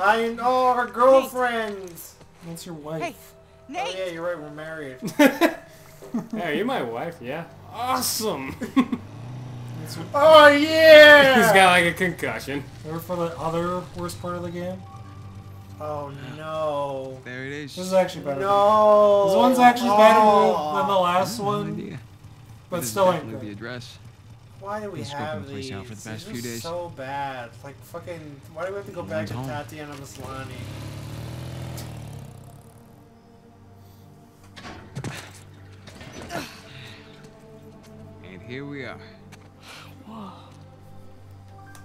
I know our girlfriends. That's your wife. Hey, Oh yeah, you're right. We're married. Hey, you're my wife, yeah? Awesome! Oh yeah. He's got like a concussion. or for the other worst part of the game. Oh no. There it is. This is actually better. No. This one's actually better Oh. than the last No one, idea. but This is still ain't definitely the good. address. Why do we Been have the place these? out for the past These few are days. so bad. Like fucking. Why do we have to go back one's to home. Tatiana Maslany? And here we are. Whoa.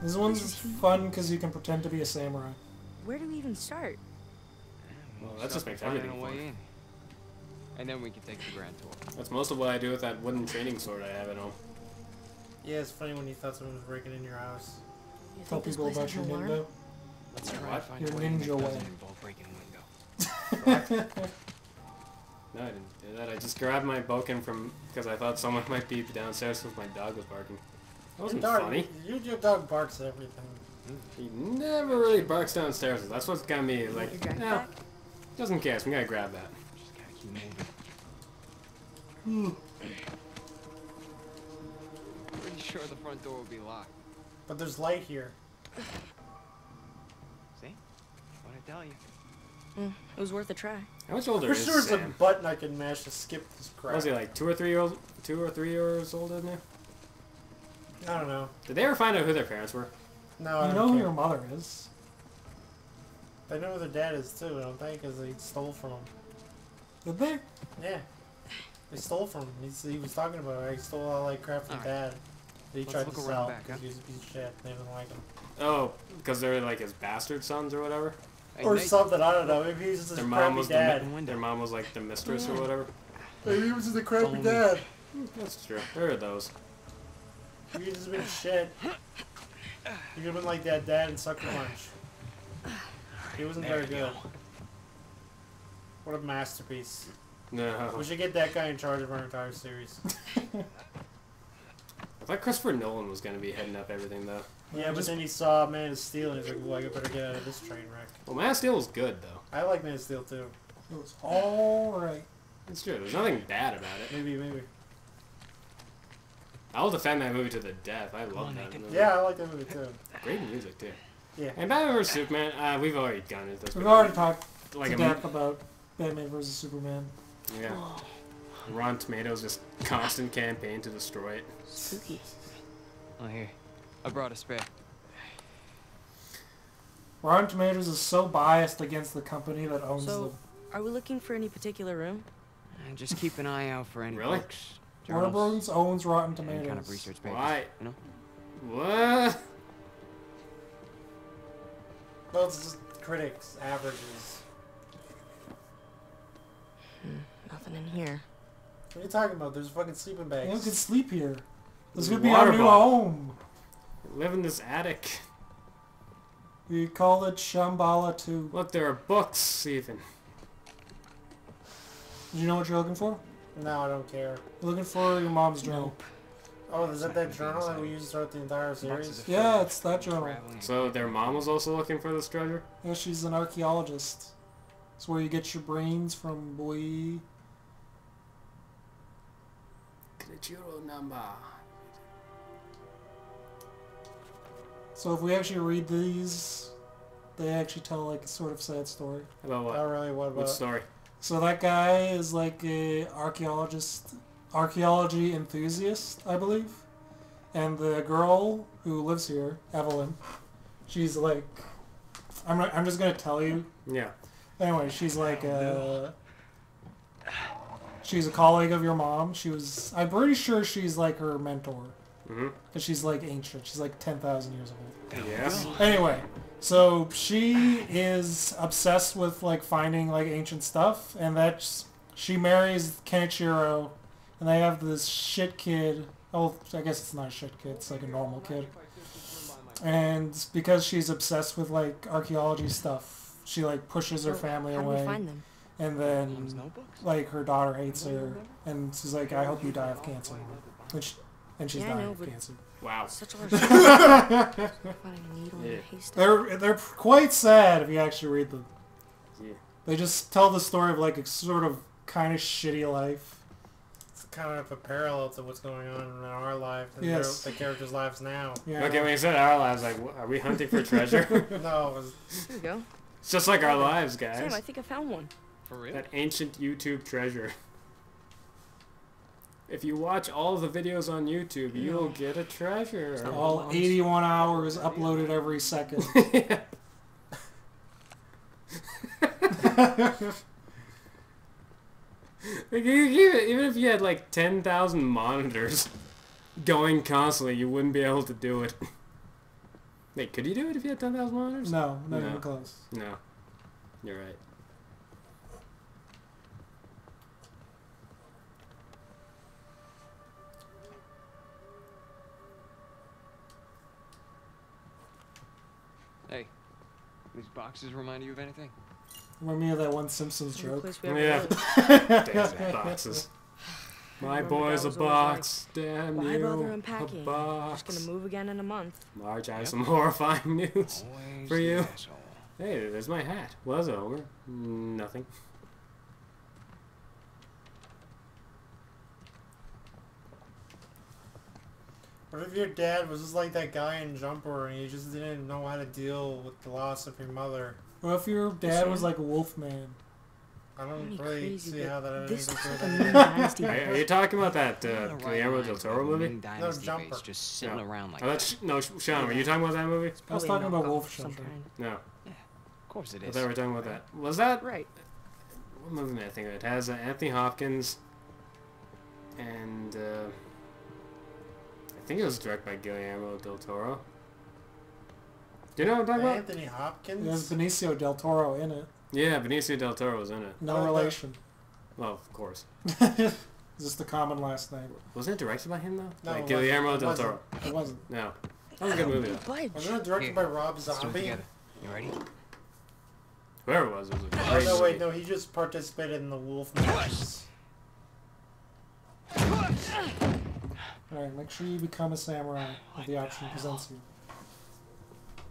This one's fun because you can pretend to be a samurai. Where do we even start? Well, that just makes everything a way fun. in. And then we can take the grand tour. That's most of what I do with that wooden training sword I have at home. Yeah, it's funny when you thought someone was breaking in your house. You Tell think this people place about has your an alarm? ninja. Let's try to find Your a way in that ninja way. doesn't involve breaking window. No, I didn't do that. I just grabbed my bokken from because I thought someone might be downstairs because my dog was barking. That wasn't your dog, funny. Your, your dog barks at everything. He never really barks downstairs. That's what's got me like. Your No, back? doesn't care. I'm gonna grab that. Just gotta keep moving. Pretty sure the front door will be locked. But there's light here. See? What I tell you. Mm, it was worth a try. How much older For is sure, it's a button I can mash to skip this crap. Was he like two or three years two or three years old in there? I don't know. Did they ever find out who their parents were? No, I You don't know who your mother is. They know who their dad is too, don't they? Because they stole from him. Did they? Yeah. They stole from him. He's, he was talking about it. He stole all like crap from Alright. dad. That he tried to around sell back, because huh? he was a piece of shit. They didn't like him. Oh, because they're like his bastard sons or whatever. Hey, or Nate, something, I don't know. Maybe he was just a Their mom crappy was dad. mi- their mom was like the mistress or whatever. Maybe he was just a crappy Only- dad. Hmm, that's true. There are those. He could just been shit. He could have been like that dad in Sucker Punch. He wasn't There very good. go. What a masterpiece. No. We should get that guy in charge of our entire series. I thought Christopher Nolan was gonna be heading up everything though. Yeah, but just- then he saw Man of Steel and he's like, well, I better get out of this train wreck. Well, Man of Steel was good though. I like Man of Steel too. It was alright. It's true. There's nothing bad about it. Maybe, maybe. I'll defend that movie to the death. I on, love that movie. Yeah, I like that movie too. Great music too. Yeah. And Batman vs Superman. Uh, we've already gone into this. We've already talked like to a death about Batman vs Superman. yeah. Rotten Tomatoes just constant campaign to destroy it. Spooky. Oh, here. I brought a spare. Rotten Tomatoes is so biased against the company that owns So, are we looking for any particular room? And just keep an eye out for any Really? books, the. Warner journals, Bros. owns Rotten any Tomatoes. kind of research papers. Why? You know? What? Well, it's just critics, averages. Hmm, nothing in here. What are you talking about? There's fucking sleeping bag. You can sleep here. This There's could be our new bottle. home. Live in this attic. We call it Shambhala 2. Look, there are books even. Do you know what you're looking for? No, I don't care. You're looking for your mom's journal. Oh, is that that journal that we used throughout the entire series? Yeah, it's that journal. Traveling. So their mom was also looking for this treasure. Yeah, she's an archaeologist. It's where you get your brains from, boy. Kenichiro number. So if we actually read these, they actually tell like a sort of sad story. About what? Oh, really? What What story? So that guy is like a archaeologist, archaeology enthusiast, I believe. And the girl who lives here, Evelyn, she's like, I'm I'm just gonna tell you. Yeah. Anyway, she's like uh she's a colleague of your mom. She was, I'm pretty sure she's like her mentor. Mm-hmm. Cause she's like ancient. She's like 10,000 years old. Yes. Anyway, so she is obsessed with like finding like ancient stuff, and that's she marries Kenichiro, and they have this shit kid. Oh, I guess it's not a shit kid; it's like a normal kid. And because she's obsessed with like archaeology stuff, she like pushes her So, family How do we away, find them? And then like her daughter hates her, and she's like, "I hope you die of cancer." Which and she's Yeah, dying know, of cancer. Wow. Such a large. Finding a needle in Yeah. They're they're quite sad if you actually read them. Yeah. They just tell the story of like a sort of kind of shitty life. It's kind of a parallel to what's going on in our life and Yes. their, the characters' lives now. Yeah. Okay, when you said our lives, like, wh- are we hunting for treasure? No, it was, There you go. it's just like our lives, Sam, guys. I think I found one. For real? That ancient YouTube treasure. If you watch all the videos on YouTube, you'll get a treasure. All 81 hours uploaded every second. Like, you- you- even if you had like 10,000 monitors going constantly, you wouldn't be able to do it. Wait, could you do it if you had 10,000 monitors? No, not No. even close. No. You're right. These boxes remind you of anything? Remind me of that one Simpsons It's the only joke. place we ever Yeah. Damn boxes. My boy's that a was always like, box. Damn Why you. bother A unpacking? box. Just gonna move again in a month. Marge, I have Yep. some horrifying news. Always For you. asshole. Hey, there's my hat. Was it over? Nothing. What if your dad was just like that guy in Jumper and you just didn't know how to deal with the loss of your mother? What if your dad was like a wolf man? I don't Really really crazy, see how that This anything looks good like a Ming idea. Dynasty. Are, are you talking about that You're uh, the right Guillermo del Toro movie? Ming Dynasty Jumper. just sitting No. around like Oh, that's no, Sean. Were you talking about that movie? I was talking about Wolf of some Shelter. No, Of course it I is. thought we were talking about that. Was that Right. what movie did I think of? It has uh, Anthony Hopkins, and uh, I think it was directed by Guillermo del Toro. Do you know what I'm talking about? Anthony Hopkins? There's Benicio del Toro in it. Yeah, Benicio del Toro was in it. No Oh, the- relation. Well, of course. It's just a common last name. Wasn't it directed by him though? No, like it Guillermo wasn't. del Toro. It wasn't. No, that was a good oh, movie though. Wasn't it directed Here, by Rob Let's do it Zombie? You ready? Whoever it was, it was a Oh great no, wait, no, he just participated in the Wolf movies. Alright, make sure you become a samurai oh if the option presents you.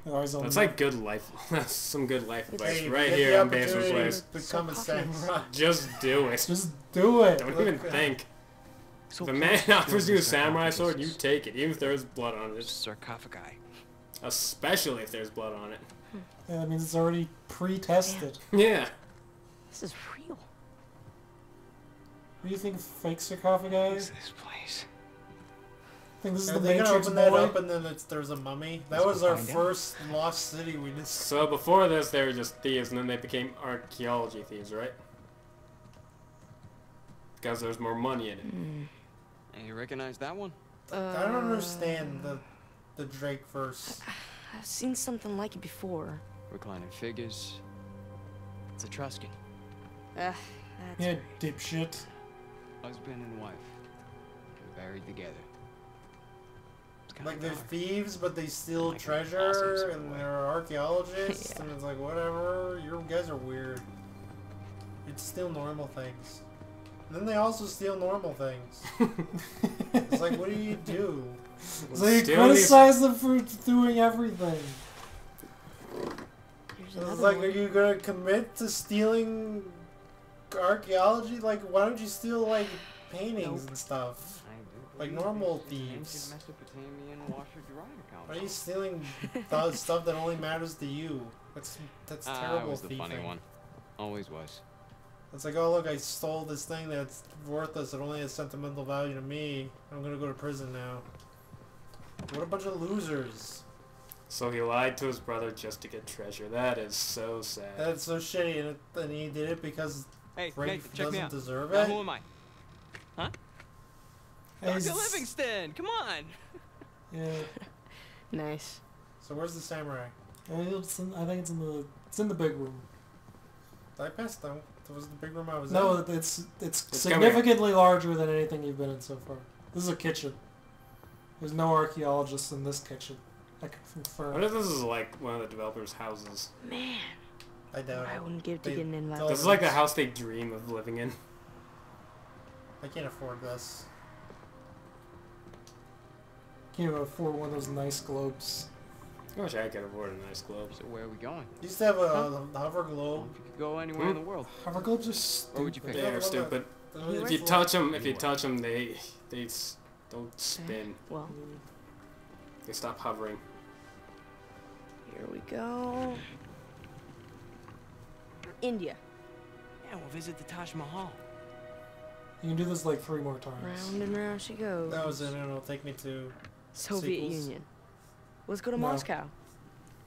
Otherwise, I'll That's not- like good life. That's some good life advice Hey, right here on Basement opportunity Plays. to Become a samurai. Just do it. Just do it. Don't Look even at- think. So If a man close. offers you a samurai sword, you take it, even if there's blood on it. Sarcophagi. Especially if there's blood on it. Yeah, that means it's already pre-tested. Yeah. This is real. What do you think fake sarcophagi What is? is this place? Think this is Are the they gonna Matrix open that boy? up and then it's, there's a mummy? That Let's was our find out. first lost city we just. So before this, they were just thieves, and then they became archaeology thieves, right? Because there's more money in it. Hmm. Hey, you recognize that one? I don't understand the the Drake verse. I've seen something like it before. Reclining figures. It's Etruscan. Uh, that's Yeah, right. dipshit. Husband and wife. They're buried together. It's Like they're thieves, but they steal Like treasure, and they're archaeologists, Yeah. and it's like whatever. You guys are weird. It's still normal things. And then they also steal normal things. It's like, what do you do? So you criticize them for doing everything. It's like, one. are you gonna commit to stealing archaeology? Like, why don't you steal like paintings Nope. and stuff? I do like normal it's thieves. Why are you stealing th- stuff that only matters to you? That's that's Ah, terrible that was the thieving. funny one. Always was. It's like, oh look, I stole this thing that's worthless. It only has sentimental value to me. I'm gonna go to prison now. What a bunch of losers. So he lied to his brother just to get treasure. That is so sad. That's so shitty, and, it, and he did it because Hey, Rafe Nathan, check me doesn't out. deserve Now, it. who am I? Hey, Dr. Livingston, come on! Yeah. Nice. So where's the samurai? Uh, It's in, I think it's in the it's in the big room. I passed though. That was the big room I was No, in. it's it's It's significantly larger than anything you've been in so far. This is a kitchen. There's no archaeologists in this kitchen. I can What confirm. if this is like one of the developers' houses? Man, I doubt what I wouldn't give to They get an This is like the house they dream of living in. I can't afford this. Can't even afford one of those nice globes. I wish I could afford a nice globe. So where are we going? Used to have a, a hover Well, globe. if you could go anywhere in the world, hmm. Hover globes are stupid. where would you pick? They're stupid. Doesn't If you touch them, if you touch them, they they don't eh, spin. Well, They stop hovering. here we go. India. Yeah, we'll visit the Taj Mahal. You can do this like three more times. Round and round she goes. That was it. and It'll take me to. Soviet sequels. Union. Let's go to No. Moscow.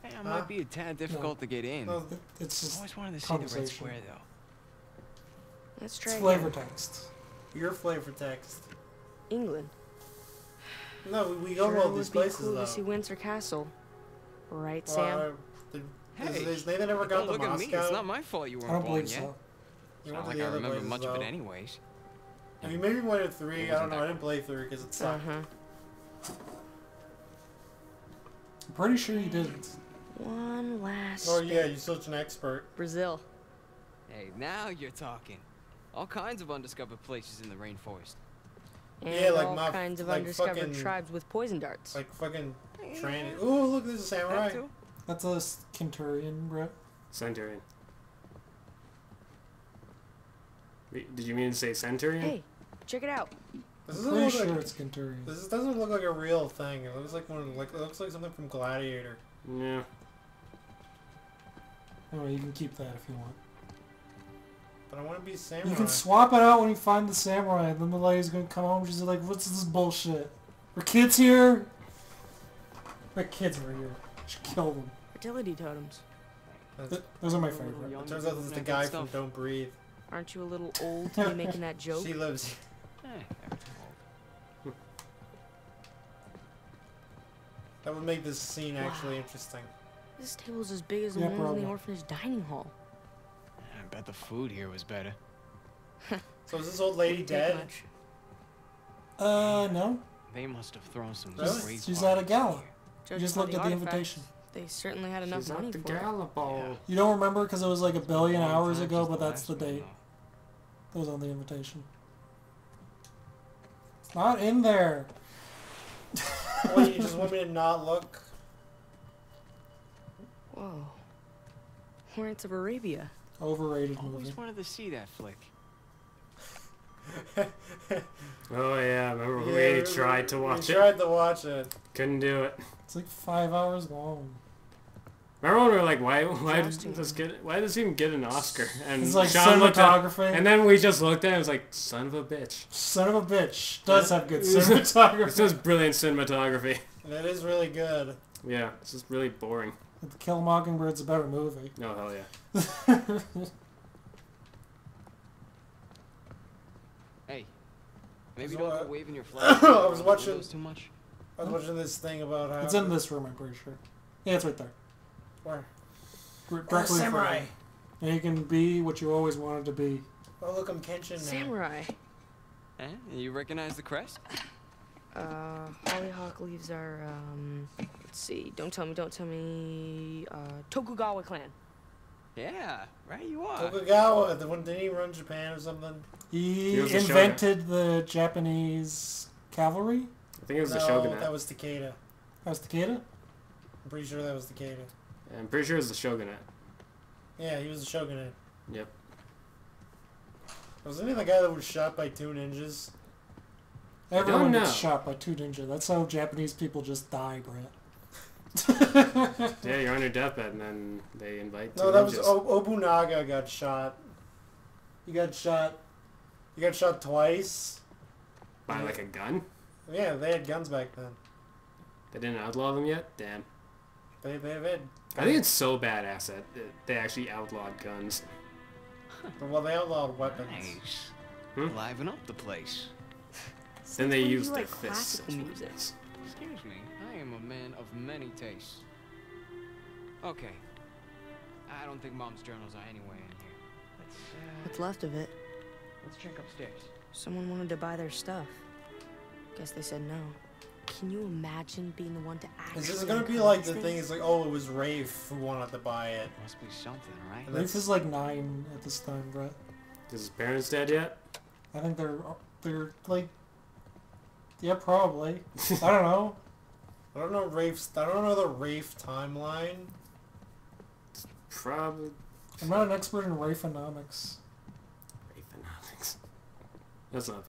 Hey, it Huh? might be a tad difficult to get in. No, It- It's I just always wanted to see the Red. Square, though. Let's it's try flavor again. text. your flavor text. England. No, we, we go Sure to all would these be places cool though. to see Windsor Castle. Right, Sam? uh, did- Hey, is, is Nathan ever Don't gone to look at me. It's not my fault you weren't born believe yet. so. You it's not to like the I remember places, much of it anyways. I mean, maybe one and three. I don't know. I didn't play three because it Uh sucked. huh. I'm pretty sure you didn't. One last. Oh yeah, you're such an expert. Brazil. Hey, now you're talking. All kinds of undiscovered places in the rainforest. And Yeah, like all my- kinds of like undiscovered fucking- tribes with poison darts. Like fucking training. know, Ooh, look, there's a that samurai. too. That's a Kenturian, bro. Centurion. Wait, Did you mean to say centurion? hey, check it out. This I'm doesn't pretty look sure like. it's Kenturian. This doesn't look like a real thing. It looks like one. Like it looks like something from Gladiator. Yeah. Anyway, you can keep that if you want. But I want to be samurai. You can swap it out when you find the samurai, and then the lady's gonna come home. And she's like, "What's this bullshit? Are kids here? My kids were here. She killed them." Fertility totems. Th- those are my You're a little favorite. young It to turns out this is the looking guy that from. Don't Breathe. Aren't you a little old to be making that joke? She lives. Eh, That would make this scene actually Wow. interesting. This table's as big as the Yeah, one in the orphanage dining hall. I bet the food here was better. So is this old lady dead? much. Uh, no. They must have thrown some Really? great She's at a parties gala. You just by looked at the invitation. They certainly had enough She's money at the for it. ball. Yeah. You don't remember because it was like a billion hours ago, but that's the date though. that was on the invitation. It's not in there. What, you just want me to not look? Whoa. Lawrence of Arabia. Overrated movie. Always movie. wanted to see that flick. Oh yeah, remember Yeah, we we- tried to we watch it. tried to watch it. Couldn't do it. It's like five hours long. Remember when we were like, why, why does this get, why does he even get an Oscar? And It's like Sean looked at, and then we just looked at it and was like, son of a bitch. Son of a bitch does have good This cinematography. is brilliant cinematography. That is really good. Yeah, it's just really boring. But Kill a Mockingbird's a better movie. No, hell yeah. Hey, maybe So, don't uh, go waving your flag. I was watching- too much. I was watching this thing about how. It's in this room, I'm pretty sure. Yeah, it's right there. Where? R- Directly in front of samurai. you. And you can be what you always wanted to be. Oh look, I'm Kenshin now. Samurai. Eh? You recognize the crest? Uh, Hollyhock leaves are, um, let's see, don't tell me, don't tell me, uh, Tokugawa clan. Yeah, right you are. Tokugawa, the one didn't he run Japan or something? He, He invented the Japanese cavalry. I think it was no, the Shogunate. that was Takeda. That was Takeda. I'm pretty sure that was Takeda. I'm pretty sure it was the Shogunate. Yeah, he was the shogunate. Yep. Wasn't he the guy that was shot by two ninjas? Everyone gets shot by two ninja. That's how Japanese people just die, Brett. Yeah, you're on your deathbed and then they invite two No, that was o- Nobunaga got shot. He got shot. He got shot twice. by like a gun. Yeah, they had guns back then. They didn't outlaw them yet. Damn. They they had. I think it's so badass that that they actually outlawed guns. well, they outlawed weapons. Nice. Hmm? Liven up the place. Then they When used you their like fists. music? Excuse me, I am a man of many tastes. Okay. I don't think mom's journals are anywhere in here. Let's uh, What's left of it? let's check upstairs. Someone wanted to buy their stuff. Guess they said no. Can you imagine being the one to actually Is this gonna be like the thing? Is like, oh, it was Rafe who wanted to buy it. Must be something, right? And Rafe is like nine at this time, Brett. Is his parents dead yet? I think they're they're like, yeah, probably. I don't know. I don't know Rafe's. I don't know the Rafe timeline. Probably I'm not an expert in Rafeonomics. Economics. That's not